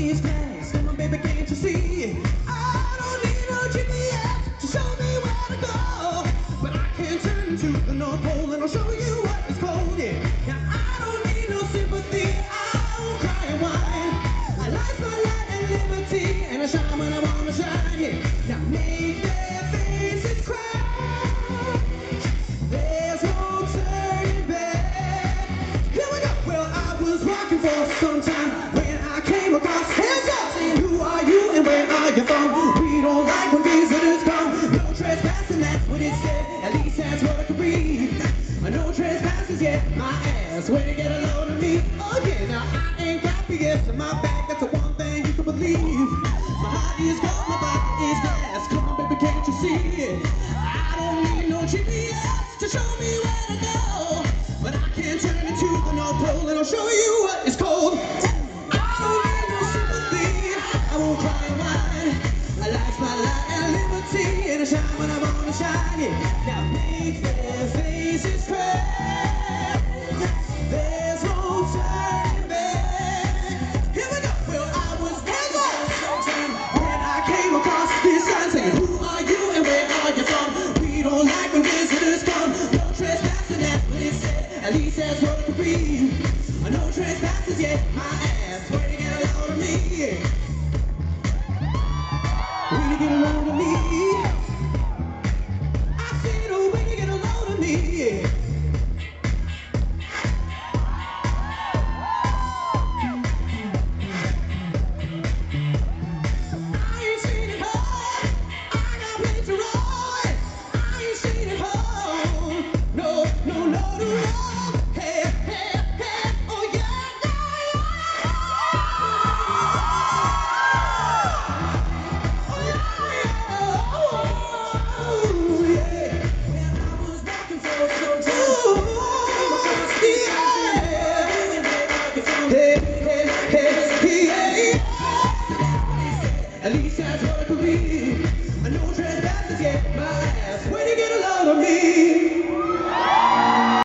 Come on, baby, can't you see? I don't need no GPS to show me where to go. But I can turn to the North Pole and I'll show you what it's. Yeah. Now, I don't need no sympathy. I won't cry and whine. I my light and liberty, and I shine when I wanna shine. Yeah. Now, make their where? We don't like when visitors come. No trespassing, that's what it said. At least that's what I could read. No trespassers yet. My ass, way to get a load of me. Again, now I ain't got BS in my back. That's the one thing you can believe. My heart is gold, my body is glass. Come on, baby, can't you see it? I don't need no GPS to show me where to go. But I can turn into the North Pole and I'll show you what it's Now make their faces. There's no turning back. Here we go. Well, I was when I came across this sign saying, Who are you and where are you from? We don't like when visitors come. No trespassing, that's what it said. At least that's what it could be. No trespassers yet. My ass, where to get a load me?